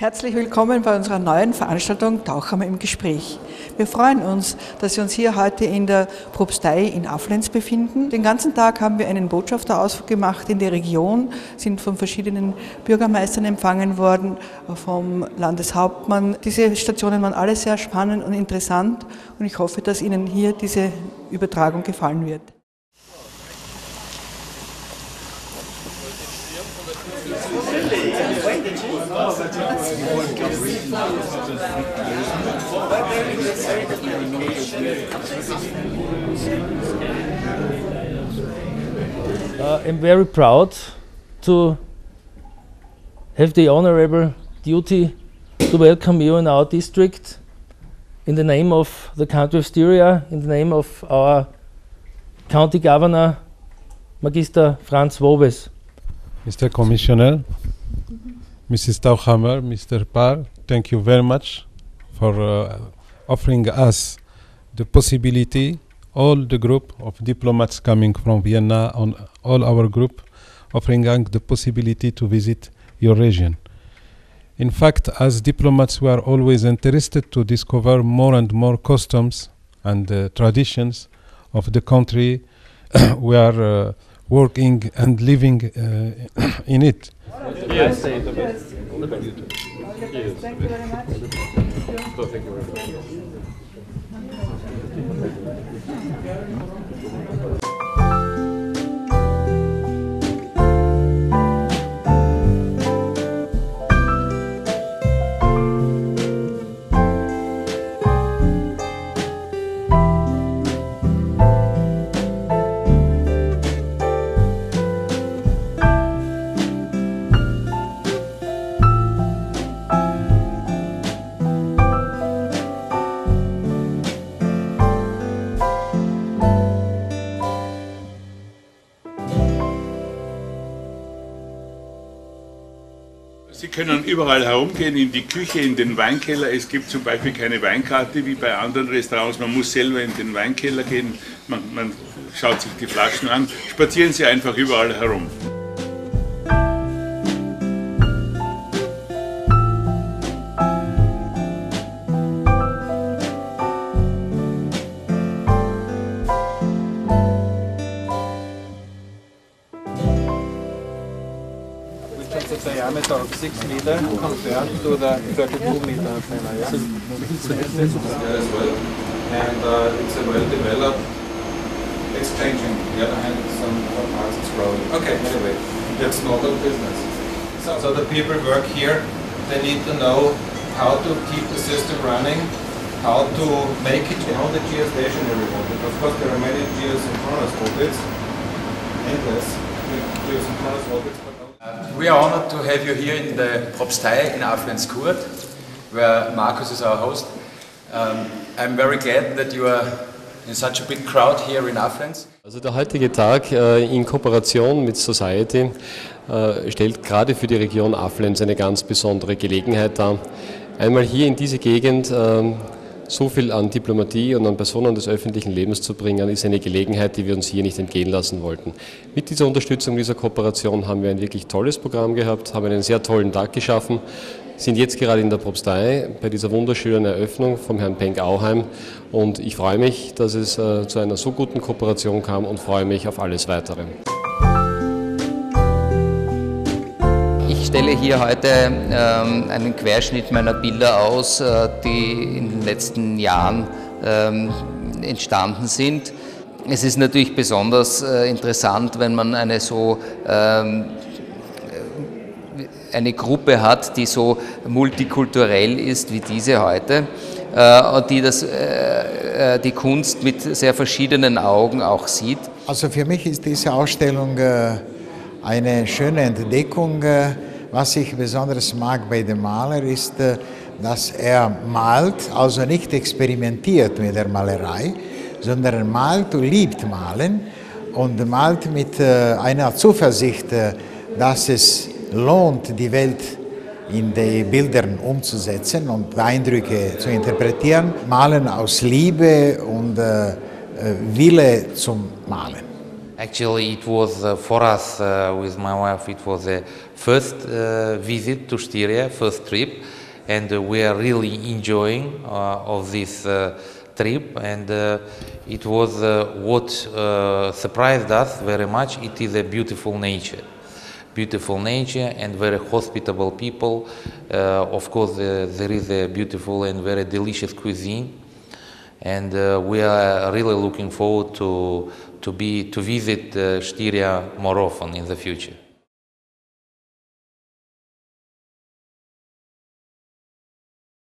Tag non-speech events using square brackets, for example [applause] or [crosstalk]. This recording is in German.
Herzlich willkommen bei unserer neuen Veranstaltung Tauchhammer im Gespräch. Wir freuen uns, dass wir uns hier heute in der Propstei in Afflenz befinden. Den ganzen Tag haben wir einen Botschafterausflug gemacht in die Region, sind von verschiedenen Bürgermeistern empfangen worden, vom Landeshauptmann. Diese Stationen waren alle sehr spannend und interessant und ich hoffe, dass Ihnen hier diese Übertragung gefallen wird. Uh, I'm very proud to have the honorable duty to welcome you in our district in the name of the country of Styria, in the name of our county governor, Magister Franz Wobes. Mr. Commissioner, Mrs. Tauhammer, Mr. Parr, thank you very much for uh, offering us the possibility, all the group of diplomats coming from Vienna, on all our group, offering us the possibility to visit your region. In fact, as diplomats, we are always interested to discover more and more customs and uh, traditions of the country [coughs] we are uh, working and living uh, [coughs] in it. Yes. Thank you very much. Sie können überall herumgehen, in die Küche, in den Weinkeller. Es gibt zum Beispiel keine Weinkarte wie bei anderen Restaurants. Man muss selber in den Weinkeller gehen, man, man schaut sich die Flaschen an. Spazieren Sie einfach überall herum. Which is the diameter of 6 meter compared to the 32 meter antenna. Yeah? and uh, it's a well-developed exchanging. The other hand, some some parts it's growing. Okay, anyway, that's normal business. So, so the people work here, they need to know how to keep the system running, how to make it on the geostationary orbit. Of course, there are many geosynchronous orbits, endless geosynchronous orbits, but We are honored to have you here in the Propstei in Aflenskurt, where Markus is our host. Um, I'm very glad that you are in such a big crowd here in Aflens. Also der heutige Tag äh, in Kooperation mit Society äh, stellt gerade für die Region Aflens eine ganz besondere Gelegenheit dar. Einmal hier in diese Gegend ähm, so viel an Diplomatie und an Personen des öffentlichen Lebens zu bringen, ist eine Gelegenheit, die wir uns hier nicht entgehen lassen wollten. Mit dieser Unterstützung dieser Kooperation haben wir ein wirklich tolles Programm gehabt, haben einen sehr tollen Tag geschaffen, sind jetzt gerade in der Propstei bei dieser wunderschönen Eröffnung vom Herrn Penk Auheim und ich freue mich, dass es äh, zu einer so guten Kooperation kam und freue mich auf alles Weitere. Stelle hier heute ähm, einen Querschnitt meiner Bilder aus, äh, die in den letzten Jahren ähm, entstanden sind. Es ist natürlich besonders äh, interessant, wenn man eine so ähm, eine Gruppe hat, die so multikulturell ist wie diese heute äh, und die das, die Kunst mit sehr verschiedenen Augen auch sieht. Also für mich ist diese Ausstellung eine schöne Entdeckung. Was ich besonders mag bei dem Maler ist, äh, dass er malt, also nicht experimentiert mit der Malerei, sondern er malt und liebt Malen und malt mit äh, einer Zuversicht, äh, dass es lohnt, die Welt in die Bildern umzusetzen und Eindrücke zu interpretieren. Malen aus Liebe und Wille zum Malen. Actually, it was uh, for us uh, with my wife. It was a first uh, visit to Styria, first trip, and uh, we are really enjoying uh, of this uh, trip. And it was what surprised us very much. It is a beautiful nature, beautiful nature, and very hospitable people. Of course, there is a beautiful and very delicious cuisine and uh, we are really looking forward to to be to visit uh, Styria more often in the future.